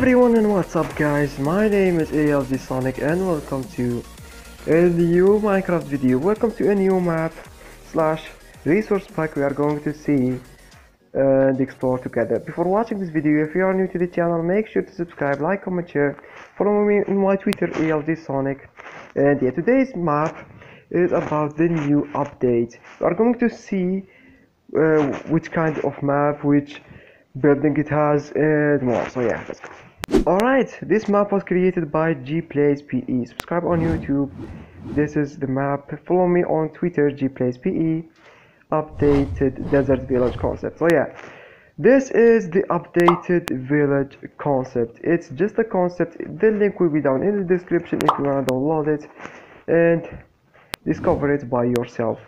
everyone and what's up guys, my name is ALG Sonic and welcome to a new Minecraft video. Welcome to a new map slash resource pack we are going to see and explore together. Before watching this video, if you are new to the channel, make sure to subscribe, like, comment, share, follow me on my Twitter ALG Sonic. And yeah, today's map is about the new update. We are going to see uh, which kind of map, which building it has and more so yeah let's go alright this map was created by JPlaysPE subscribe on youtube. This is the map. Follow me on twitter JPlaysPE updated desert village concept. So yeah. This is the updated village concept. It's just a concept. The link will be down in the description if you want to download it and discover it by yourself.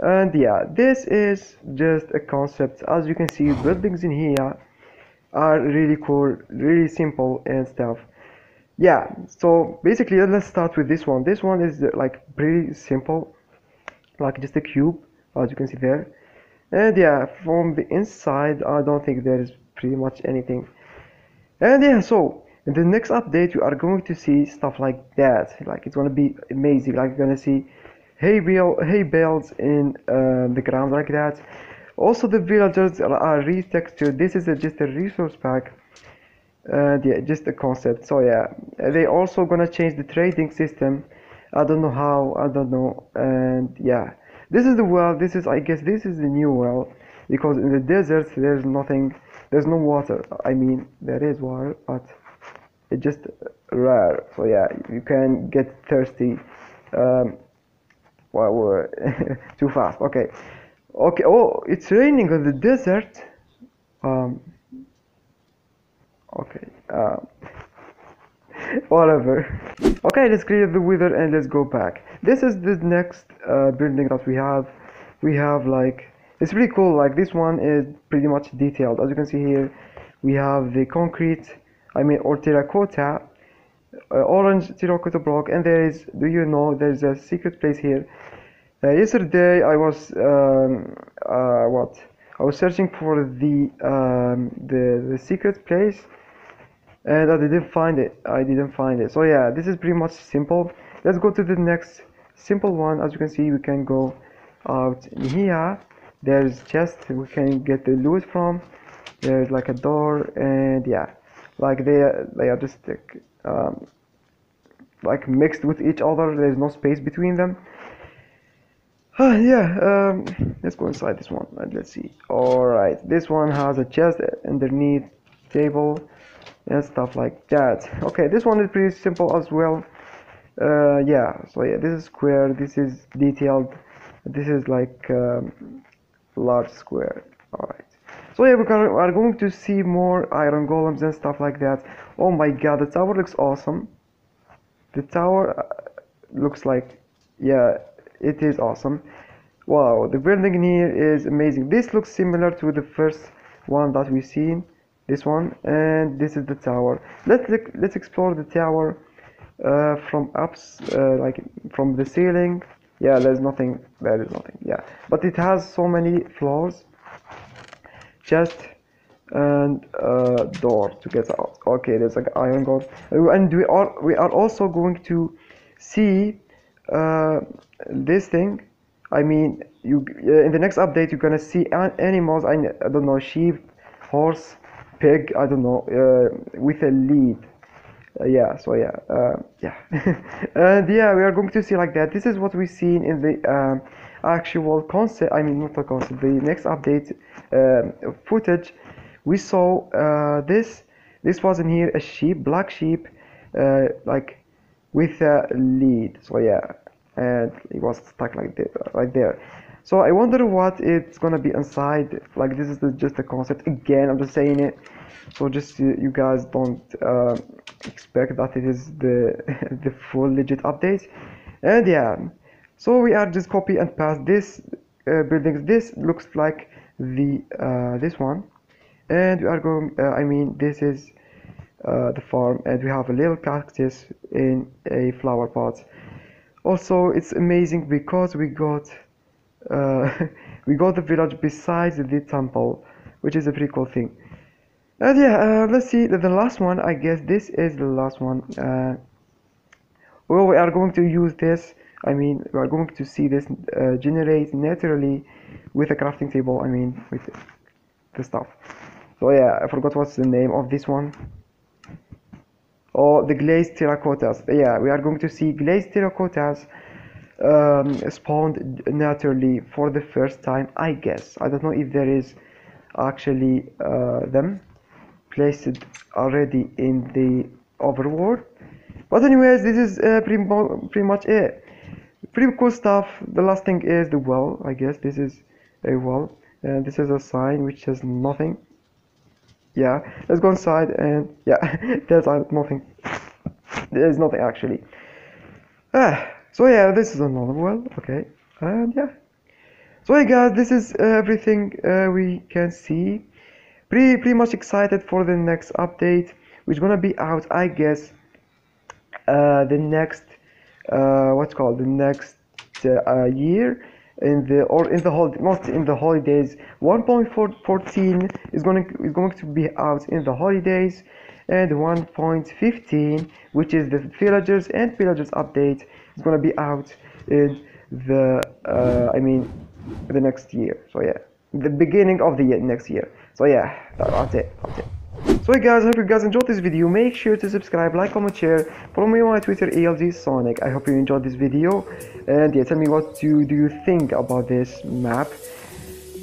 And yeah this is just a concept. As you can see buildings in here are really cool really simple and stuff. Yeah so basically let's start with this one. This one is like pretty simple like just a cube as you can see there. And yeah from the inside I don't think there is pretty much anything. And yeah so in the next update you are going to see stuff like that. Like it's gonna be amazing. Like you're gonna see hay, bale, hay bales in uh, the ground like that also the villagers are retextured this is just a resource pack yeah just a concept. So yeah they also gonna change the trading system. I don't know how I don't know and yeah. This is the world this is I guess this is the new world because in the desert there's nothing there's no water. I mean there is water but it's just rare. So yeah you can get thirsty um, well, too fast. Okay, okay. Oh, it's raining on the desert. Um. Okay. Um. Whatever. Okay, let's clear the weather and let's go back. This is the next uh, building that we have. We have like it's pretty cool. Like this one is pretty much detailed. As you can see here, we have the concrete. I mean, or terracotta uh, orange terracotta block and there is do you know there's a secret place here uh, yesterday I was um, uh, what? I was searching for the um, the the secret place and I didn't find it. I didn't find it. So yeah this is pretty much simple. Let's go to the next simple one. As you can see we can go out here. There's chest we can get the loot from. There's like a door and yeah like they they are just like um, like mixed with each other. There's no space between them uh, yeah um, let's go inside this one. And let's see. All right this one has a chest underneath table and stuff like that. Okay this one is pretty simple as well. Uh, yeah so yeah this is square. This is detailed. This is like um, large square. All right so yeah we are going to see more iron golems and stuff like that. Oh my god the tower looks awesome. The tower uh, looks like yeah it is awesome. Wow the building here is amazing. This looks similar to the first one that we've seen this one and this is the tower. Let's look let's explore the tower uh, from ups uh, like from the ceiling. Yeah there's nothing there is nothing yeah. But it has so many floors chest and uh, door to get out. Okay there's like iron gold. And we are we are also going to see uh, this thing I mean you uh, in the next update you're gonna see animals I, I don't know sheep horse pig I don't know uh, with a lead. Uh, yeah so yeah uh, yeah. And yeah we are going to see like that. This is what we've seen in the um, actual concept I mean not the concept the next update um, footage. We saw uh, this. This was in here a sheep black sheep uh, like with a lead. So yeah and it was stuck like this right there. So I wonder what it's gonna be inside. Like this is just a concept again I'm just saying it. So just you, you guys don't uh, expect that it is the the full legit update. And yeah so we are just copy and paste this uh, buildings. This looks like the uh, this one. And we are going uh, I mean this is uh, the farm. And we have a little cactus in a flower pot also it's amazing because we got uh, we got the village besides the temple which is a pretty cool thing And yeah, uh, let's see the, last one. I guess this is the last one. Uh, well, we are going to use this. I mean, we are going to see this uh, generate naturally with a crafting table. I mean, with the stuff. So yeah, I forgot what's the name of this one. Oh, the glazed terracottas. Yeah, we are going to see glazed terracottas um, spawned naturally for the first time. I guess. I don't know if there is actually uh, them placed already in the overworld. But anyways, this is uh, pretty, pretty much it. Pretty cool stuff. The last thing is the well. I guess this is a well, and this is a sign which says nothing yeah let's go inside and yeah there's nothing. There's nothing actually. Ah, so yeah this is another well okay. And yeah. So hey guys this is uh, everything uh, we can see. Pretty pretty much excited for the next update which gonna be out I guess uh, the next uh, what's called the next uh, year in the or in the hol most in the holidays. 1.14 is going to is going to be out in the holidays. And 1.15 which is the villagers and villagers update is going to be out in the uh, I mean the next year. So yeah. The beginning of the year, next year. So yeah that's it. That's it so hey guys, I hope you guys enjoyed this video. Make sure to subscribe, like, comment, share. Follow me on my Twitter, ALG Sonic. I hope you enjoyed this video. And yeah, tell me what do, do you think about this map.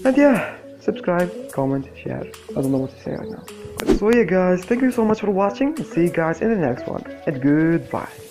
And yeah, subscribe, comment, share. I don't know what to say right now. So yeah guys, thank you so much for watching. See you guys in the next one. And goodbye.